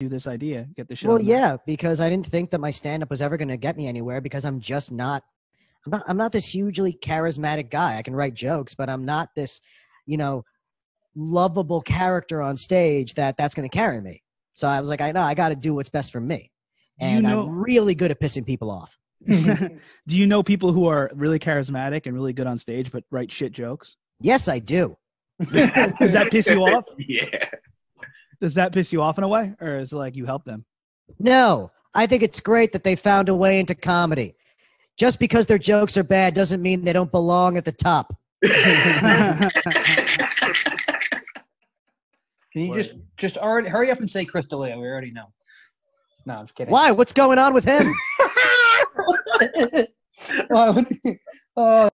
do this idea, get the shit. Well, on the yeah, because I didn't think that my stand up was ever going to get me anywhere because I'm just not I'm not I'm not this hugely charismatic guy. I can write jokes, but I'm not this, you know, lovable character on stage that that's going to carry me. So I was like, I know I got to do what's best for me. Do you And know- I'm really good at pissing people off. do you know people who are really charismatic and really good on stage but write shit jokes? Yes, I do. Does that piss you off? Yeah. Does that piss you off in a way, or is it like you help them? No, I think it's great that they found a way into comedy. Just because their jokes are bad doesn't mean they don't belong at the top. Can you just just already hurry up and say Chris D'Elia? We already know. No, I'm just kidding. Why? What's going on with him? Why? What- oh,